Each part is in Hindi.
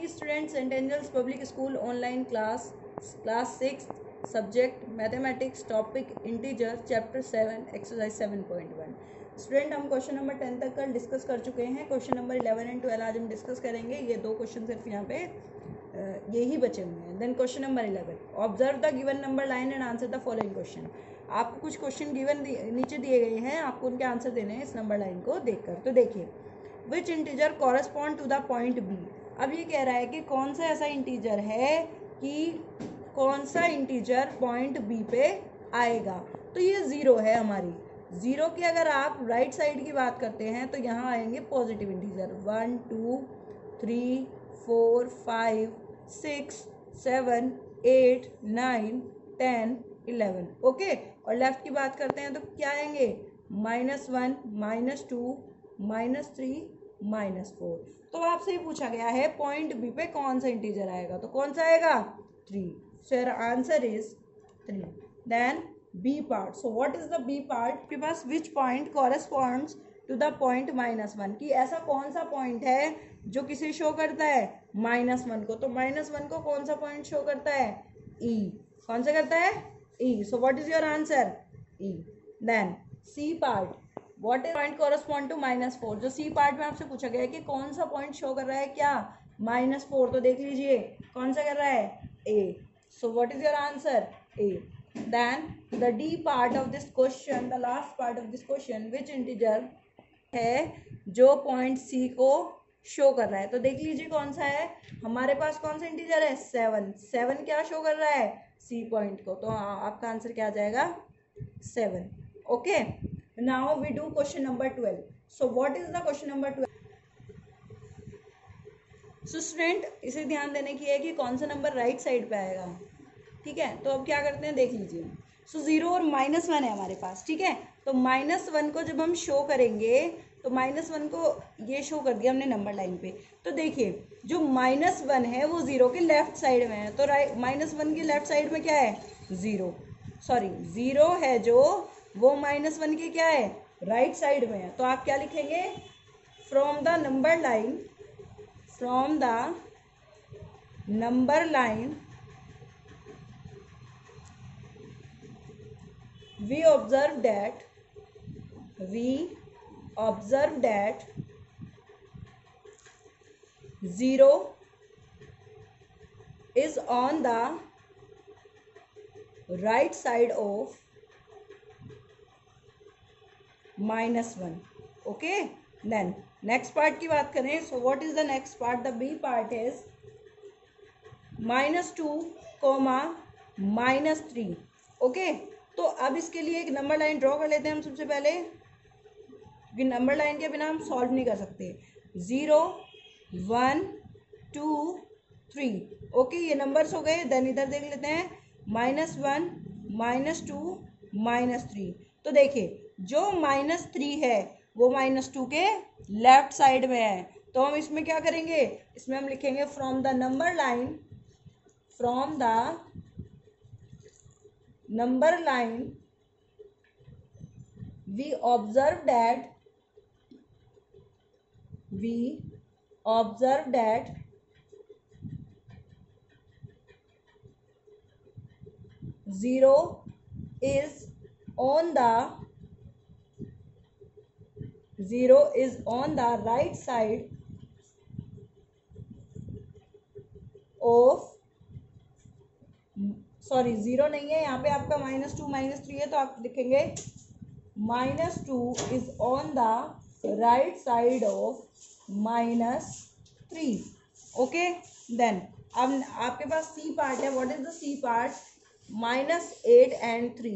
Morning Saint Angels public school online class class six subject mathematics topic integer chapter seven exercise seven point one student हम क्वेश्चन नंबर टेन तक कल डिस्कस कर चुके हैं। Question number eleven and twelve आज हम डिस्कस करेंगे। ये दो क्वेश्चन सिर्फ़ यहाँ पे ये ही बचे हुए हैं। Then question number eleven observe the given number line and answer the following question आपको कुछ क्वेश्चन गिवन नीचे दिए गए हैं। आपको उनके आंसर देने हैं इस नंबर लाइन को देखकर। तो देखिए which integer correspond to the point B अब ये कह रहा है कि कौन सा ऐसा इंटीजर है कि कौन सा इंटीजर पॉइंट बी पे आएगा? तो ये ज़ीरो है हमारी। ज़ीरो की अगर आप राइट साइड की बात करते हैं तो यहाँ आएँगे positive integer one two three four five six seven eight nine ten eleven okay और लेफ़्ट की बात करते हैं तो क्या आएँगे? Minus one minus two minus three minus four. तो आपसे पूछा गया है, पॉइंट बी पे कौन सा इंटीजर आएगा? तो कौन सा आएगा? Three. So your answer is three then B part so what is the B part के पास which point corresponds to the point minus one की? ऐसा कौन सा पॉइंट है जो किसे शो करता है? माइनस वन को। तो माइनस वन को कौन सा पॉइंट शो करता है? ई e. कौन सा करता है? E so what is your answer E then C part what is point correspond to minus four जो सी पार्ट में आपसे पूछा गया है कि कौन सा पॉइंट शो कर रहा है क्या? माइनस फोर तो देख लीजिए। कौन सा कर रहा है? A so what is your answer A then the D part of this question the last part of this question which integer है जो पॉइंट सी को शो कर रहा है? तो देख लीजिए कौन सा है। हमारे पास कौन सा इंटीजर है? सेवन सेवन क्या शो कर रहा है? सी पॉइंट को। तो आपका आंसर क्या आ जाएगा? Seven okay now we do question number 12 so what is the question number 12 so student इसे ध्यान देने की है कि कौन सा नंबर राइट साइड पे आएगा। ठीक है? तो अब क्या करते हैं? देख लीजिए। सो ज़ीरो और माइनस वन है हमारे पास। ठीक है? तो माइनस वन को जब हम शो करेंगे तो माइनस वन को ये शो कर दिया हमने नंबर लाइन पे। तो देखिए, जो माइनस वन है, वो ज़ीरो के लेफ़्ट साइड में है। तो माइनस वन के लेफ़्ट साइड में क्या है? ज़ीरो सॉरी ज़ीरो है जो वो माइनस वन के क्या है? राइट right साइड में है। तो आप क्या लिखेंगे? From the number line from the number line we observe that we observe that zero is on the right side of minus one okay then next part की बात करें so what is the next part the B part is minus two comma minus three okay तो अब इसके लिए एक नंबर लाइन ड्रॉ कर लेते हैं हम सबसे पहले। क्योंकि नंबर लाइन के बिना हम सॉल्व नहीं कर सकते। Zero one two three okay ये नंबर्स हो गए देन इधर देख लेते हैं। Minus one minus two minus three तो देखिए जो माइनस थ्री है, वो माइनस टू के लेफ़्ट साइड में है। तो हम इसमें क्या करेंगे? इसमें हम लिखेंगे from the number line from the number line we observe that we observe that zero is on the 0 is on the right side of sorry zero नहीं है, यहाँ पे आपका माइनस टू माइनस थ्री है तो आप लिखेंगे minus two is on the right side of minus three okay then अब आपके पास सी पार्ट है what is the C part minus eight and three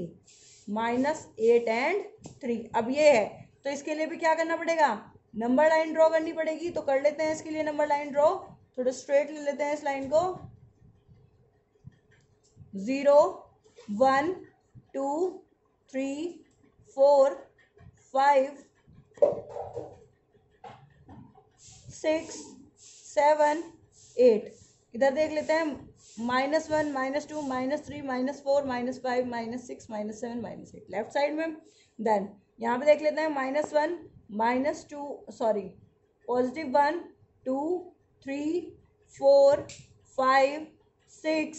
minus eight and three अब ये है तो इसके लिए भी क्या करना पड़ेगा? नंबर लाइन ड्रॉ करनी पड़ेगी तो कर लेते हैं इसके लिए नंबर लाइन ड्रॉ थोड़ा स्ट्रेट ले लेते हैं इस लाइन को. Zero one two three four five six seven eight इधर देख लेते हैं. Minus one minus two minus three minus four minus five minus six minus seven minus eight left side में. देन यहाँ पे देख लेते हैं minus one minus two sorry positive one two three four five six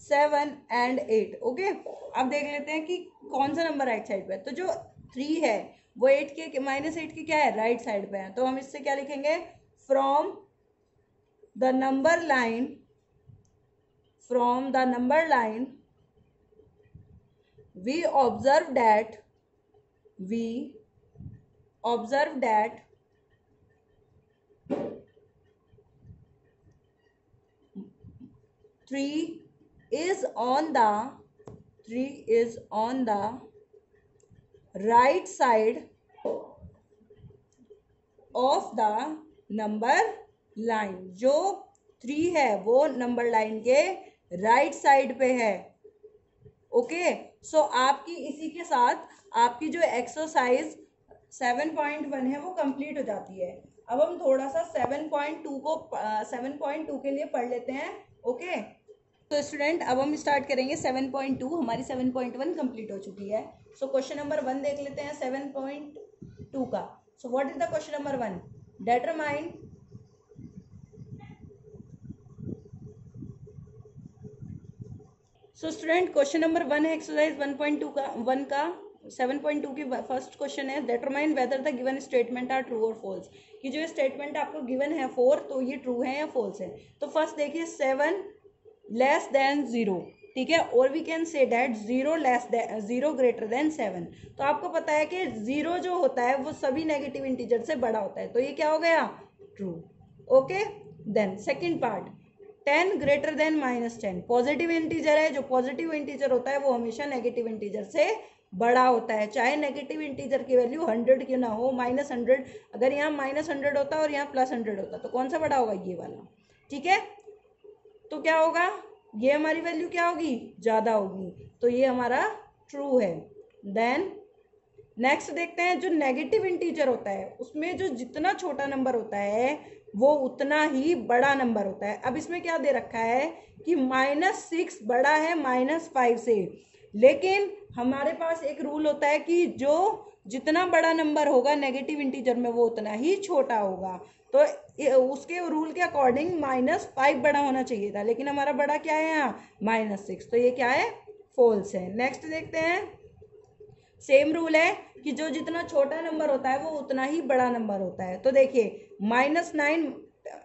seven and eight okay अब देख लेते हैं कि कौन सा नंबर राइट साइड पे है। तो जो थ्री है, वो एट के माइनस एट के क्या है? राइट right साइड पे है। तो हम इससे क्या लिखेंगे? From the number line from the number line we observe that we observe that three is on the three is on the right side of the number line जो थ्री है, वो नंबर लाइन के राइट right साइड पे है। ओके सो आपकी इसी के साथ आपकी जो एक्सरसाइज सेवन पॉइंट वन है, वो कंप्लीट हो जाती है। अब हम थोड़ा सा सेवन पॉइंट टू को सेवन पॉइंट टू के लिए पढ़ लेते हैं। ओके तो स्टूडेंट अब हम स्टार्ट करेंगे सेवन पॉइंट टू हमारी सेवन पॉइंट वन कंप्लीट हो चुकी है। सो क्वेश्चन नंबर वन देख लेते हैं सेवन पॉइंट टू का। So what is the question number one determine so student question number one है एक्सरसाइज वन पॉइंट टू का वन का सेवन पॉइंट टू की फ़र्स्ट क्वेश्चन है determine whether the given statement are true और फॉल्स कि जो स्टेटमेंट आपको गिवन है फोर तो ये ट्रू है या फॉल्स है? तो फ़र्स्ट देखिए सेवन लेस देन ज़ीरो ठीक है? और we can say that zero less zero greater than seven तो आपको पता है कि ज़ीरो जो होता है, वो सभी नेगेटिव इंटीजर से बड़ा होता है। तो ये क्या हो गया? True okay then second part ten greater than minus ten. Positive integer है, जो पॉजिटिव इंटीजर होता है, वो हमेशा नेगेटिव इंटीजर से बड़ा होता है। चाहे नेगेटिव इंटीजर की वैल्यू हंड्रेड क्यों ना हो, माइनस हंड्रेड, अगर यहाँ माइनस हंड्रेड होता और यहाँ प्लस हंड्रेड होता तो कौन सा बड़ा होगा ये वाला? ठीक है? तो क्या होगा? ये हमारी वैल्यू क्या होगी? ज़्यादा होगी। तो ये हमारा ट्रू है। देन नेक्स्ट देखते हैं, जो नेगेटिव इंटीजर होता है, उसमें जो जितना छोटा नंबर होता है वो उतना ही बड़ा नंबर होता है। अब इसमें क्या दे रखा है कि माइनस सिक्स बड़ा है माइनस फाइव से। लेकिन हमारे पास एक रूल होता है कि जो जितना बड़ा नंबर होगा नेगेटिव इंटीजर में वो उतना ही छोटा होगा। तो उसके रूल के अकॉर्डिंग माइनस फाइव बड़ा होना चाहिए था। लेकिन हमारा बड़ा क्या है यहाँ? माइनस सिक्स तो ये क्या है? फोल्स है। नेक्स्ट देखते हैं। सेम रूल है कि जो जितना छोटा नंबर होता है वो उतना ही बड़ा नंबर होता है। तो देखिए, माइनस नाइन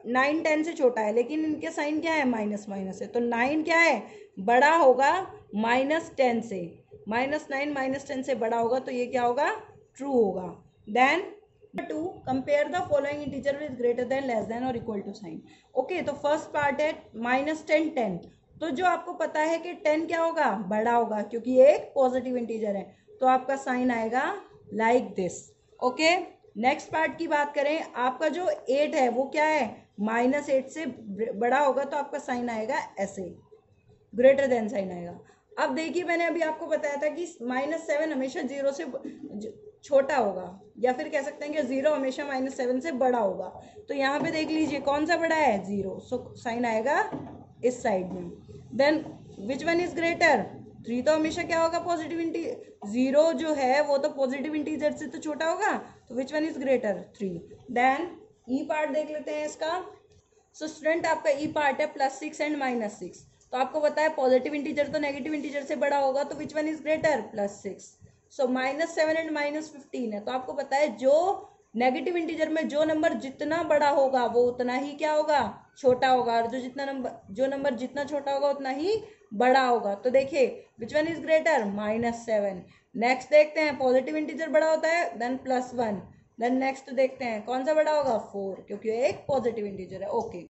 नाइन टेन से छोटा है, लेकिन इनके साइन क्या है? माइनस माइनस है। तो नाइन क्या है? बड़ा होगा माइनस टेन से। माइनस नाइन, माइनस टेन से बड़ा होगा तो ये क्या होगा? ट्रू होगा। Then to compare the following integer with greater than less than और इक्वल टू साइन ओके तो फ़र्स्ट पार्ट है माइनस टेन टेन तो जो आपको पता है कि टेन क्या होगा? बड़ा होगा, क्योंकि ये एक पॉजिटिव इंटीजर है। तो आपका साइन आएगा like this okay next part की बात करें, आपका जो एट है, वो क्या है? माइनस एट से बड़ा होगा तो आपका साइन आएगा ऐसे ग्रेटर देन साइन आएगा. अब देखिए, मैंने अभी आपको बताया था कि माइनस सेवन हमेशा ज़ीरो से छोटा होगा, या फिर कह सकते हैं कि ज़ीरो हमेशा माइनस सेवन से बड़ा होगा. तो यहाँ पे देख लीजिए, कौन सा बड़ा है? ज़ीरो सो साइन आएगा इस साइड में. Then which one is greater three तो हमेशा क्या होगा पॉजिटिव इंटी ज़ीरो जो है वो तो पॉजिटिव इंटीजर से तो छोटा होगा तो which one is greater three then E part देख लेते हैं इसका। सो so, स्टूडेंट आपका ई पार्ट है plus six and minus six तो आपको पता है पॉजिटिव इंटीजर तो नेगेटिव इंटीजर से बड़ा होगा तो which one is greater plus six so minus seven and minus fifteen है। तो आपको पता है जो नेगेटिव इंटीजर में जो नंबर जितना बड़ा होगा, वो उतना ही क्या होगा? छोटा होगा। और जो जितना नंबर जो नंबर जितना छोटा होगा, उतना ही बड़ा होगा। तो देखिए which one is greater minus seven next देखते हैं। पॉजिटिव इंटीजर बड़ा होता है then plus one then next देखते हैं। कौन सा बड़ा होगा? फोर क्योंकि एक पॉजिटिव इंटीजर है। ओके.